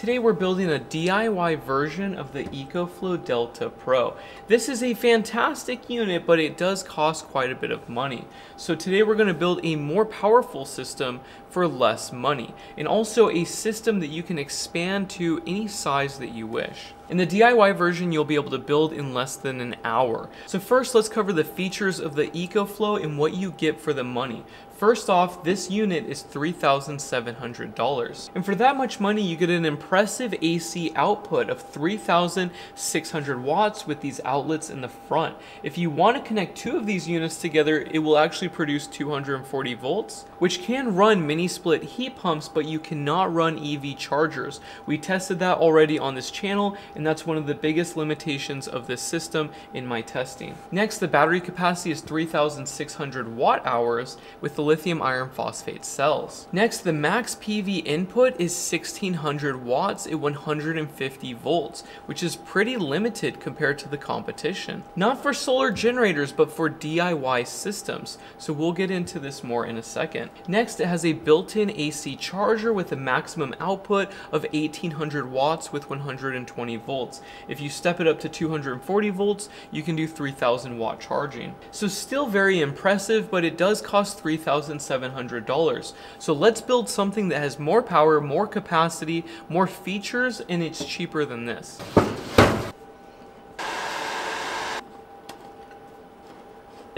Today we're building a DIY version of the EcoFlow Delta Pro. This is a fantastic unit, but it does cost quite a bit of money. So today we're going to build a more powerful system for less money, and also a system that you can expand to any size that you wish. In the DIY version, you'll be able to build in less than an hour. So first, let's cover the features of the EcoFlow and what you get for the money. First off, this unit is $3,700. And for that much money, you get an impressive AC output of 3,600 watts with these outlets in the front. If you want to connect two of these units together, it will actually produce 240 volts, which can run mini split heat pumps, but you cannot run EV chargers. We tested that already on this channel, and that's one of the biggest limitations of this system in my testing. Next, the battery capacity is 3,600 watt hours with the lithium iron phosphate cells. Next, the max PV input is 1600 watts at 150 volts, which is pretty limited compared to the competition. Not for solar generators, but for DIY systems, so we'll get into this more in a second. Next, it has a built-in AC charger with a maximum output of 1800 watts with 120 volts. If you step it up to 240 volts, you can do 3000 watt charging. So still very impressive, but it does cost 3000 $1,700. So let's build something that has more power, more capacity, more features, and it's cheaper than this.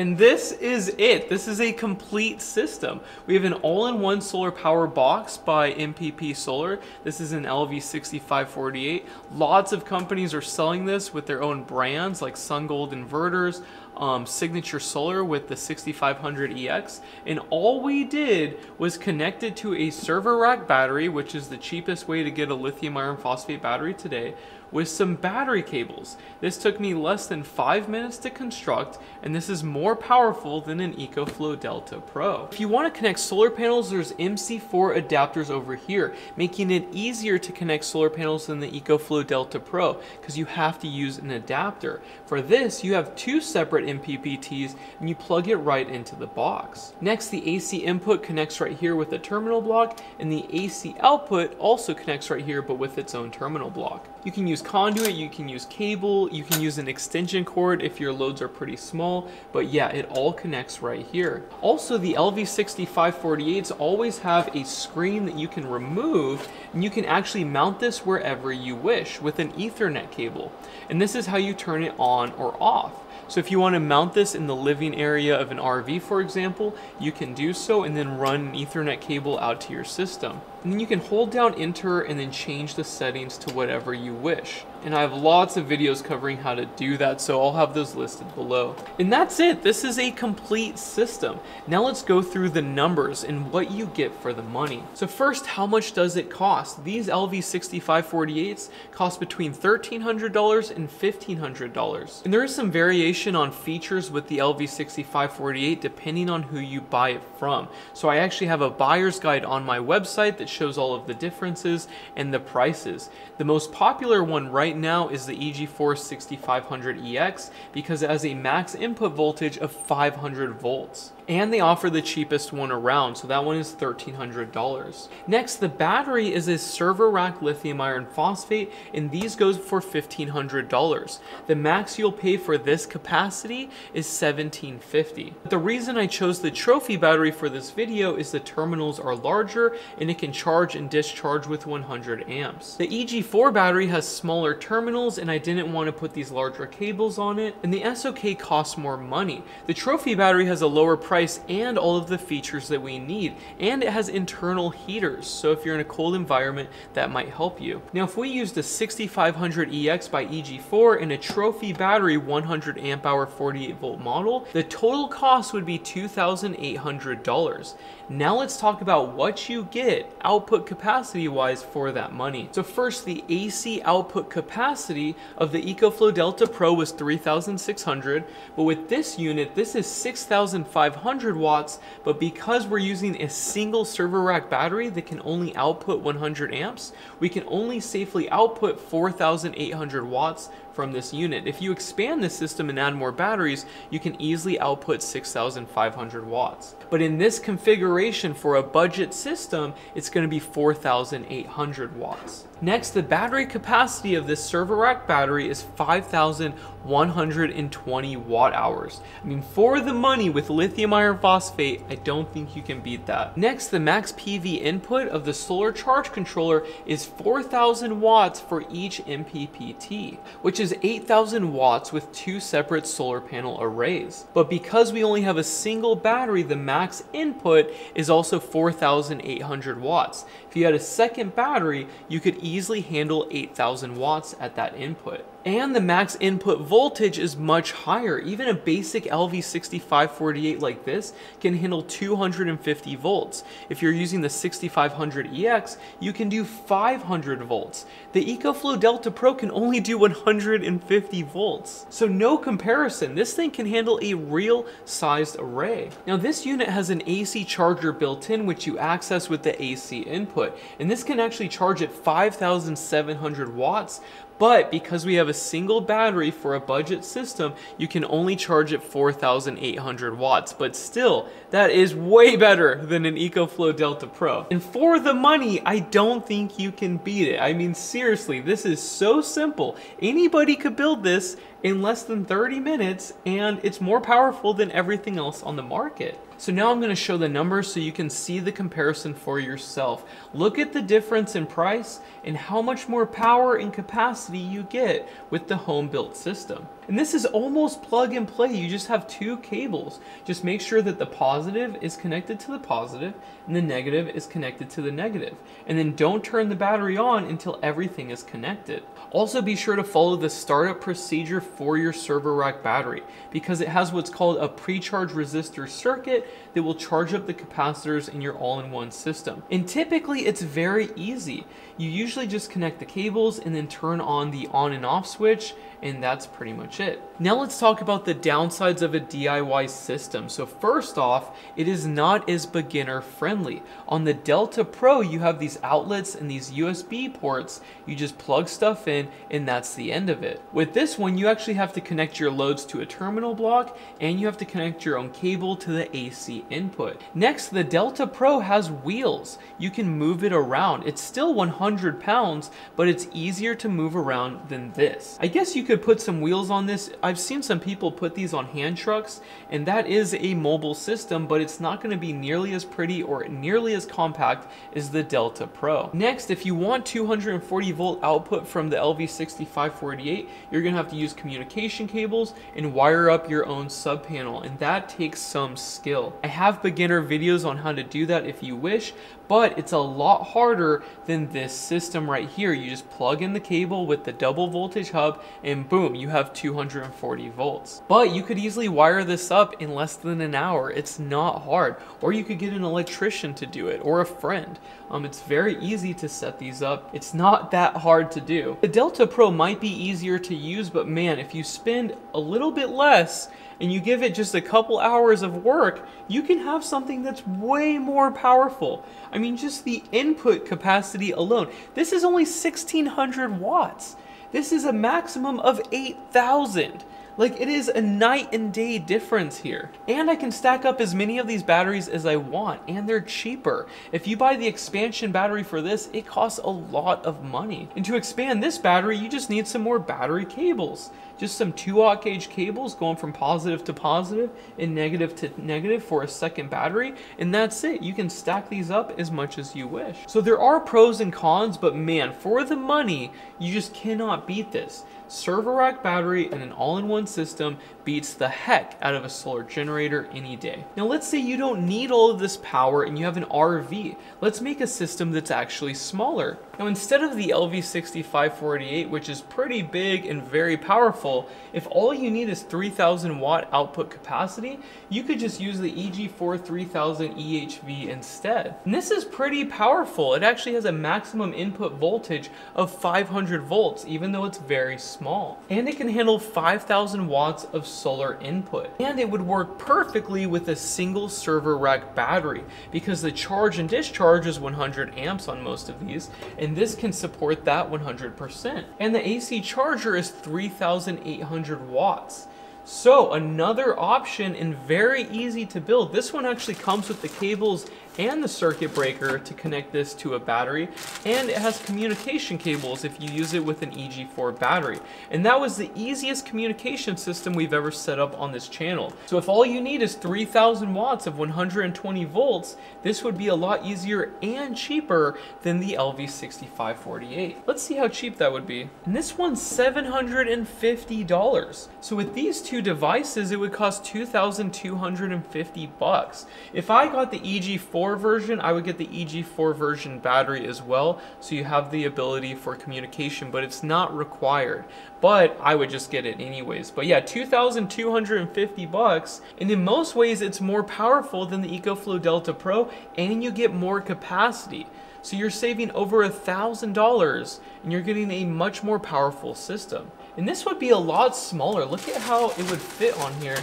And this is it. This is a complete system. We have an all-in-one solar power box by MPP Solar. This is an LV6548. Lots of companies are selling this with their own brands like SunGold inverters, um, Signature Solar with the 6500EX. And all we did was connect it to a server rack battery, which is the cheapest way to get a lithium iron phosphate battery today with some battery cables. This took me less than five minutes to construct, and this is more powerful than an EcoFlow Delta Pro. If you want to connect solar panels, there's MC4 adapters over here, making it easier to connect solar panels than the EcoFlow Delta Pro, because you have to use an adapter. For this, you have two separate MPPTs, and you plug it right into the box. Next, the AC input connects right here with a terminal block, and the AC output also connects right here, but with its own terminal block. You can use conduit, you can use cable, you can use an extension cord if your loads are pretty small, but yeah, it all connects right here. Also, the LV6548s always have a screen that you can remove, and you can actually mount this wherever you wish with an ethernet cable. And this is how you turn it on or off. So if you want to mount this in the living area of an RV, for example, you can do so and then run an ethernet cable out to your system. And then you can hold down enter and then change the settings to whatever you wish and I have lots of videos covering how to do that, so I'll have those listed below. And that's it, this is a complete system. Now let's go through the numbers and what you get for the money. So first, how much does it cost? These LV6548s cost between $1,300 and $1,500. And there is some variation on features with the LV6548 depending on who you buy it from. So I actually have a buyer's guide on my website that shows all of the differences and the prices. The most popular one right right now is the EG4 6500EX because it has a max input voltage of 500 volts and they offer the cheapest one around, so that one is $1,300. Next, the battery is a server rack lithium iron phosphate, and these goes for $1,500. The max you'll pay for this capacity is 1,750. But the reason I chose the trophy battery for this video is the terminals are larger and it can charge and discharge with 100 amps. The EG4 battery has smaller terminals and I didn't want to put these larger cables on it, and the SOK costs more money. The trophy battery has a lower price price and all of the features that we need. And it has internal heaters, so if you're in a cold environment, that might help you. Now, if we used a 6500EX by EG4 and a Trophy battery 100 amp hour 48 volt model, the total cost would be $2,800. Now let's talk about what you get output capacity wise for that money. So first, the AC output capacity of the EcoFlow Delta Pro was 3,600, but with this unit, this is 6,500 100 watts, but because we're using a single server rack battery that can only output 100 amps, we can only safely output 4,800 watts from this unit. If you expand this system and add more batteries, you can easily output 6,500 watts. But in this configuration for a budget system, it's going to be 4,800 watts. Next, the battery capacity of this server rack battery is 5,120 watt hours. I mean, for the money with lithium iron phosphate, I don't think you can beat that. Next, the max PV input of the solar charge controller is 4,000 watts for each MPPT, which is 8,000 watts with two separate solar panel arrays. But because we only have a single battery, the max input is also 4,800 watts. If you had a second battery, you could easily handle 8,000 watts at that input. And the max input voltage is much higher. Even a basic LV6548 like this can handle 250 volts. If you're using the 6500EX, you can do 500 volts. The EcoFlow Delta Pro can only do 150 volts. So no comparison, this thing can handle a real sized array. Now this unit has an AC charger built in which you access with the AC input. And this can actually charge at 5700 watts, but because we have a single battery for a budget system, you can only charge it 4,800 watts. But still, that is way better than an EcoFlow Delta Pro. And for the money, I don't think you can beat it. I mean, seriously, this is so simple. Anybody could build this in less than 30 minutes and it's more powerful than everything else on the market. So now I'm going to show the numbers so you can see the comparison for yourself. Look at the difference in price and how much more power and capacity you get with the home built system. And this is almost plug and play. You just have two cables. Just make sure that the positive is connected to the positive and the negative is connected to the negative. And then don't turn the battery on until everything is connected. Also be sure to follow the startup procedure for your server rack battery because it has what's called a pre-charge resistor circuit that will charge up the capacitors in your all-in-one system. And typically it's very easy. You usually just connect the cables and then turn on the on and off switch and that's pretty much it. Now let's talk about the downsides of a DIY system. So first off, it is not as beginner friendly. On the Delta Pro, you have these outlets and these USB ports. You just plug stuff in and that's the end of it. With this one, you actually have to connect your loads to a terminal block and you have to connect your own cable to the AC input. Next, the Delta Pro has wheels. You can move it around. It's still 100 pounds, but it's easier to move around than this. I guess you could put some wheels on this. I've seen some people put these on hand trucks, and that is a mobile system, but it's not gonna be nearly as pretty or nearly as compact as the Delta Pro. Next, if you want 240 volt output from the LV6548, you're gonna have to use communication cables and wire up your own sub panel, and that takes some skill. I have beginner videos on how to do that if you wish, but it's a lot harder than this system right here. You just plug in the cable with the double voltage hub and boom, you have 240 volts. But you could easily wire this up in less than an hour. It's not hard. Or you could get an electrician to do it or a friend. Um, it's very easy to set these up. It's not that hard to do. The Delta Pro might be easier to use, but man, if you spend a little bit less and you give it just a couple hours of work, you can have something that's way more powerful. I mean, just the input capacity alone. This is only 1600 watts. This is a maximum of 8,000. Like, it is a night and day difference here. And I can stack up as many of these batteries as I want, and they're cheaper. If you buy the expansion battery for this, it costs a lot of money. And to expand this battery, you just need some more battery cables just some 2 aught gauge cables going from positive to positive and negative to negative for a second battery and that's it you can stack these up as much as you wish so there are pros and cons but man for the money you just cannot beat this server rack battery and an all-in-one system beats the heck out of a solar generator any day. Now let's say you don't need all of this power and you have an RV. Let's make a system that's actually smaller. Now instead of the LV6548, which is pretty big and very powerful, if all you need is 3000 watt output capacity, you could just use the EG4 3000 EHV instead. And this is pretty powerful. It actually has a maximum input voltage of 500 volts, even though it's very small small. And it can handle 5,000 watts of solar input. And it would work perfectly with a single server rack battery because the charge and discharge is 100 amps on most of these, and this can support that 100%. And the AC charger is 3,800 watts. So another option and very easy to build. This one actually comes with the cables and the circuit breaker to connect this to a battery and it has communication cables if you use it with an EG4 battery. And that was the easiest communication system we've ever set up on this channel. So if all you need is 3000 watts of 120 volts this would be a lot easier and cheaper than the LV6548 let's see how cheap that would be. And this one's $750 so with these two devices it would cost 2250 bucks if I got the EG4 4 version, I would get the EG4 version battery as well, so you have the ability for communication, but it's not required. But I would just get it anyways. But yeah, 2,250 bucks, and in most ways it's more powerful than the EcoFlow Delta Pro, and you get more capacity. So you're saving over a thousand dollars and you're getting a much more powerful system. And this would be a lot smaller. Look at how it would fit on here.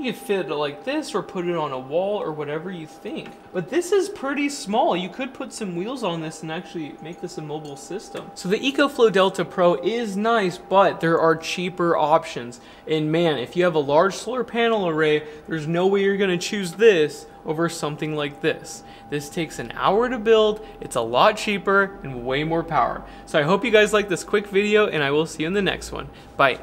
You could fit it like this or put it on a wall or whatever you think. But this is pretty small. You could put some wheels on this and actually make this a mobile system. So the EcoFlow Delta Pro is nice, but there are cheaper options. And man, if you have a large solar panel array, there's no way you're gonna choose this over something like this. This takes an hour to build, it's a lot cheaper, and way more power. So I hope you guys like this quick video, and I will see you in the next one. Bye.